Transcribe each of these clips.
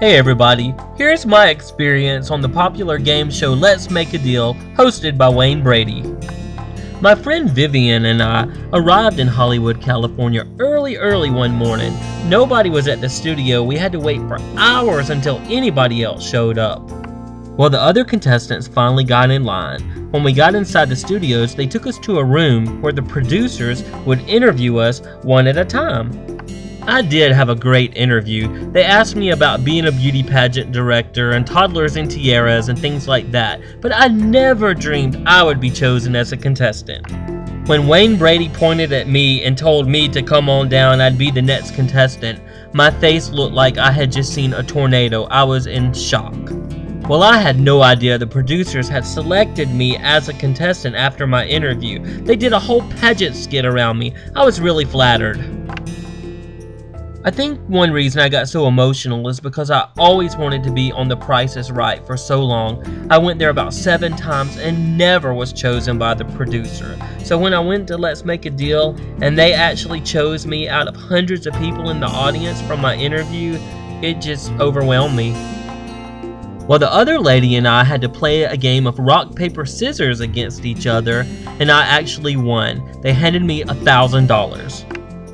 Hey everybody, here's my experience on the popular game show Let's Make a Deal, hosted by Wayne Brady. My friend Vivian and I arrived in Hollywood, California early, early one morning. Nobody was at the studio, we had to wait for hours until anybody else showed up. Well, the other contestants finally got in line. When we got inside the studios, they took us to a room where the producers would interview us one at a time. I did have a great interview. They asked me about being a beauty pageant director and toddlers and tiaras and things like that, but I never dreamed I would be chosen as a contestant. When Wayne Brady pointed at me and told me to come on down, I'd be the next contestant, my face looked like I had just seen a tornado. I was in shock. Well, I had no idea the producers had selected me as a contestant after my interview. They did a whole pageant skit around me. I was really flattered. I think one reason I got so emotional is because I always wanted to be on The Price is Right for so long. I went there about seven times and never was chosen by the producer. So when I went to Let's Make a Deal and they actually chose me out of hundreds of people in the audience from my interview, it just overwhelmed me. Well, the other lady and I had to play a game of rock, paper, scissors against each other, and I actually won. They handed me a thousand dollars.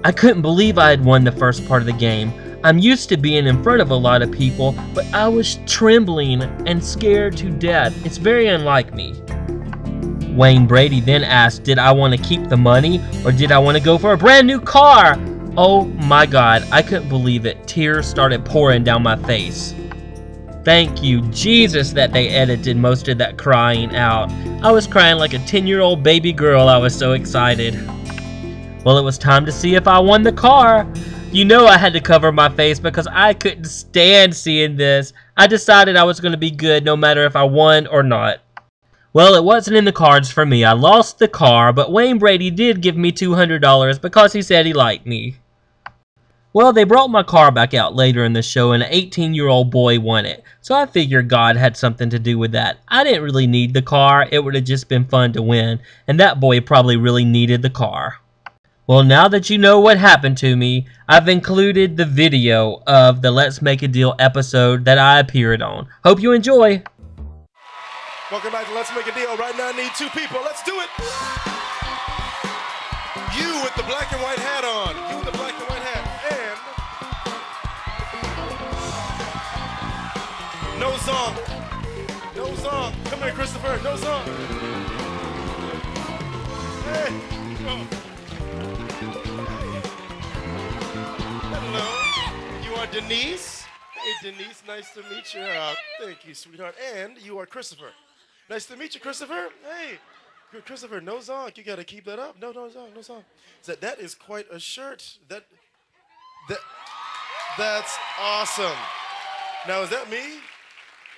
I couldn't believe I had won the first part of the game. I'm used to being in front of a lot of people, but I was trembling and scared to death. It's very unlike me. Wayne Brady then asked, did I want to keep the money or did I want to go for a brand new car? Oh my god, I couldn't believe it. Tears started pouring down my face. Thank you, Jesus, that they edited most of that crying out. I was crying like a 10 year old baby girl, I was so excited. Well, it was time to see if I won the car. You know I had to cover my face because I couldn't stand seeing this. I decided I was going to be good no matter if I won or not. Well, it wasn't in the cards for me. I lost the car, but Wayne Brady did give me $200 because he said he liked me. Well, they brought my car back out later in the show and an 18-year-old boy won it. So I figured God had something to do with that. I didn't really need the car. It would have just been fun to win. And that boy probably really needed the car. Well, now that you know what happened to me, I've included the video of the Let's Make a Deal episode that I appeared on. Hope you enjoy. Welcome back to Let's Make a Deal. Right now, I need two people. Let's do it. You with the black and white hat on. You with the black and white hat. And. No song. No song. Come here, Christopher. No song. Denise. Hey, Denise. Nice to meet you. Uh, thank you, sweetheart. And you are Christopher. Nice to meet you, Christopher. Hey. Christopher, no song. You got to keep that up. No, no song, no song. That that is quite a shirt. That that that's awesome. Now is that me?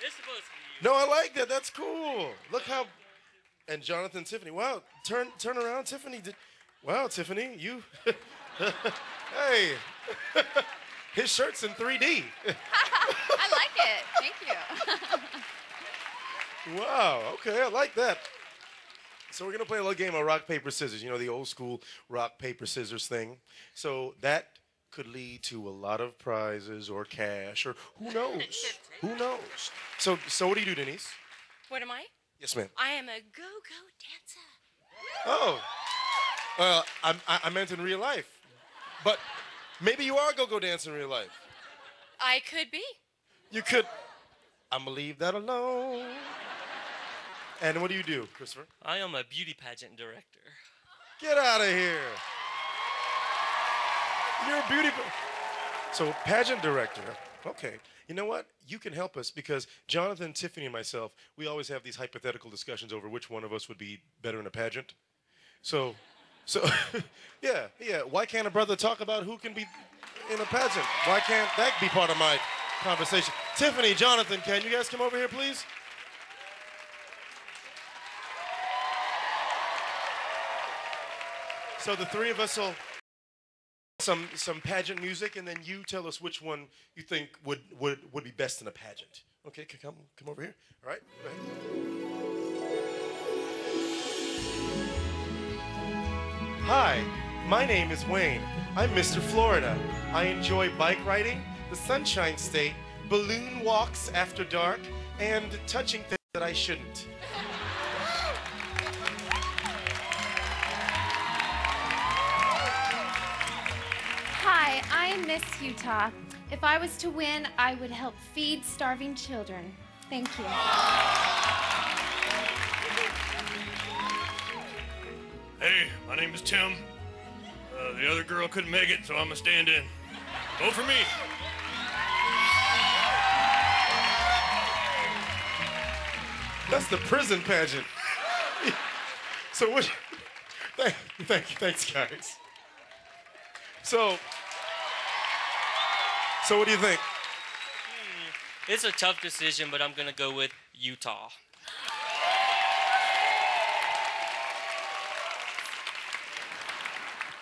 It's supposed to be. No, I like that. That's cool. Look how. And Jonathan, Tiffany. Wow, turn turn around, Tiffany. Did, wow, Tiffany, you. hey, his shirt's in 3D. I like it. Thank you. wow. Okay, I like that. So we're gonna play a little game of rock paper scissors. You know the old school rock paper scissors thing. So that could lead to a lot of prizes or cash or who knows? who knows? So so what do you do, Denise? What am I? Yes, ma'am. I am a go-go dancer. Oh, well, I, I, I meant in real life, but maybe you are a go-go dancer in real life. I could be. You could. I'm gonna leave that alone. And what do you do, Christopher? I am a beauty pageant director. Get out of here. You're a beauty. pa- So pageant director. Okay. You know what? You can help us because Jonathan, Tiffany, and myself, we always have these hypothetical discussions over which one of us would be better in a pageant. So, so, yeah, yeah. Why can't a brother talk about who can be in a pageant? Why can't that be part of my conversation? Tiffany, Jonathan, can you guys come over here, please? So the three of us will some some pageant music, and then you tell us which one you think would would, would be best in a pageant. Okay, come come over here. All right. Hi, my name is Wayne. I'm Mr. Florida. I enjoy bike riding, the Sunshine State, balloon walks after dark, and touching things that I shouldn't. Hi, I'm Miss Utah. If I was to win, I would help feed starving children. Thank you. Name is Tim. Uh, the other girl couldn't make it, so I'm gonna stand in. Vote for me. That's the prison pageant. so what? Thank, thank, thanks, guys. So, so what do you think? It's a tough decision, but I'm gonna go with Utah.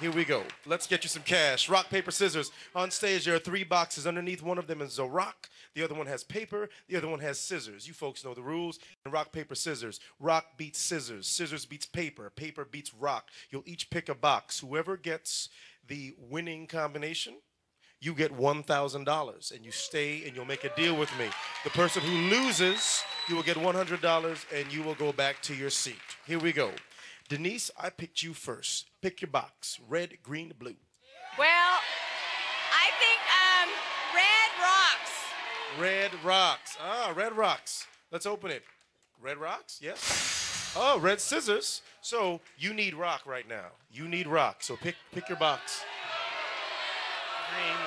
Here we go. Let's get you some cash. Rock, paper, scissors. On stage, there are three boxes. Underneath one of them is a rock. The other one has paper. The other one has scissors. You folks know the rules. Rock, paper, scissors. Rock beats scissors. Scissors beats paper. Paper beats rock. You'll each pick a box. Whoever gets the winning combination, you get $1,000 and you stay and you'll make a deal with me. The person who loses, you will get $100 and you will go back to your seat. Here we go. Denise, I picked you first. Pick your box red, green, blue. Well, I think um, red rocks. Red rocks. Ah, red rocks. Let's open it. Red rocks? Yes. Oh, red scissors. So you need rock right now. You need rock. So pick pick your box. Green.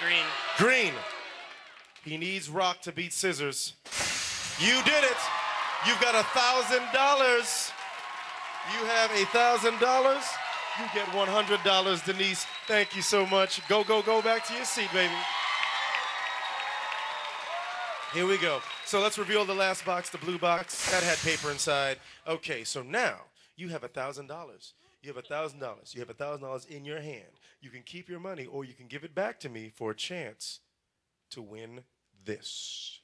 Green. Green. He needs rock to beat scissors. You did it. You've got a thousand dollars. You have a thousand dollars. You get one hundred dollars, Denise. Thank you so much. Go, go, go back to your seat, baby. Here we go. So let's reveal the last box, the blue box. That had paper inside. Okay, so now you have a thousand dollars. You have a thousand dollars. You have a thousand dollars in your hand. You can keep your money or you can give it back to me for a chance to win this.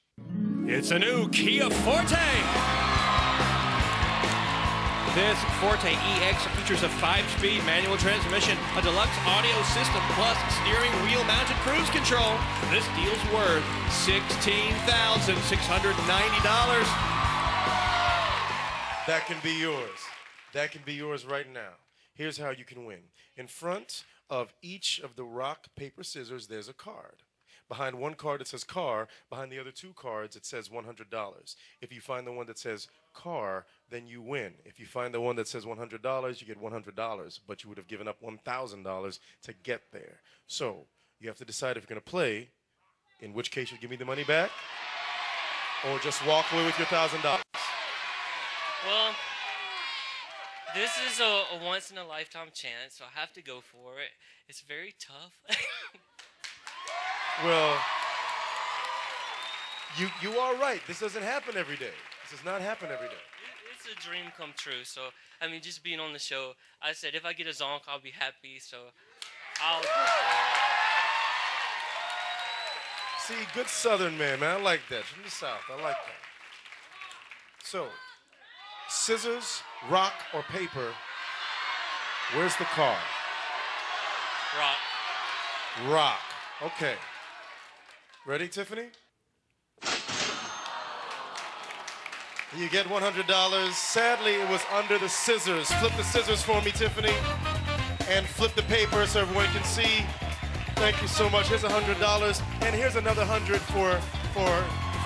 It's a new Kia Forte. This Forte EX features a five-speed manual transmission, a deluxe audio system, plus steering wheel mounted cruise control. This deal's worth $16,690. That can be yours. That can be yours right now. Here's how you can win. In front of each of the rock, paper, scissors, there's a card. Behind one card it says car, behind the other two cards it says $100. If you find the one that says car, then you win. If you find the one that says $100, you get $100, but you would have given up $1,000 to get there. So, you have to decide if you're going to play, in which case you give me the money back, or just walk away with your $1,000. Well, this is a, a once in a lifetime chance, so I have to go for it. It's very tough. Well, you you are right. This doesn't happen every day. This does not happen every day. It's a dream come true. So I mean, just being on the show, I said if I get a zonk, I'll be happy. So I'll. See, good Southern man, man. I like that. From the South, I like that. So, scissors, rock, or paper. Where's the car? it. Rock. Rock. Okay. Ready, Tiffany? You get $100. Sadly, it was under the scissors. Flip the scissors for me, Tiffany. And flip the paper so everyone can see. Thank you so much. Here's $100. And here's another 100 for for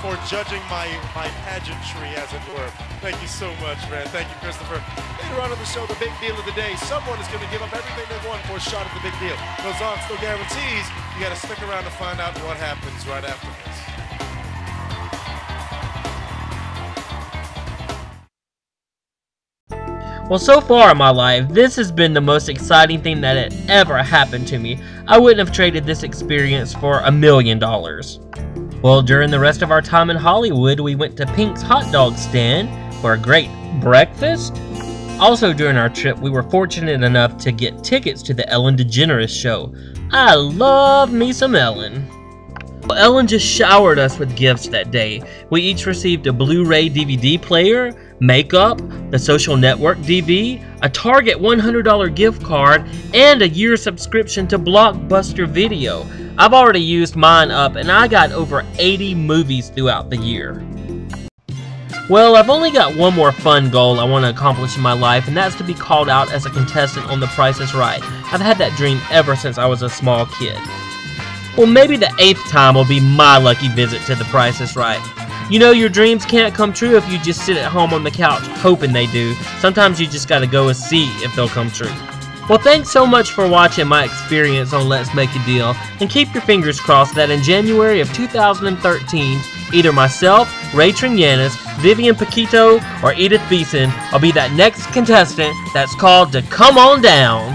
for judging my my pageantry, as it were. Thank you so much, man. Thank you, Christopher. Later on in the show, the big deal of the day. Someone is going to give up everything they want for a shot at the big deal. Those aren't still guarantees. Got to stick around to find out what happens right after this. Well, so far in my life, this has been the most exciting thing that had ever happened to me. I wouldn't have traded this experience for a million dollars. Well, during the rest of our time in Hollywood, we went to Pink's hot dog stand for a great breakfast. Also, during our trip, we were fortunate enough to get tickets to the Ellen DeGeneres show. I love me some Ellen. Well, Ellen just showered us with gifts that day. We each received a Blu ray DVD player, makeup, the social network DV, a Target $100 gift card, and a year subscription to Blockbuster Video. I've already used mine up and I got over 80 movies throughout the year. Well, I've only got one more fun goal I want to accomplish in my life, and that's to be called out as a contestant on The Price is Right. I've had that dream ever since I was a small kid. Well, maybe the eighth time will be my lucky visit to The Price is Right. You know, your dreams can't come true if you just sit at home on the couch hoping they do. Sometimes you just gotta go and see if they'll come true. Well, thanks so much for watching my experience on Let's Make a Deal, and keep your fingers crossed that in January of 2013, either myself, Ray Trinyanis, Vivian Paquito, or Edith Beeson will be that next contestant that's called to come on down.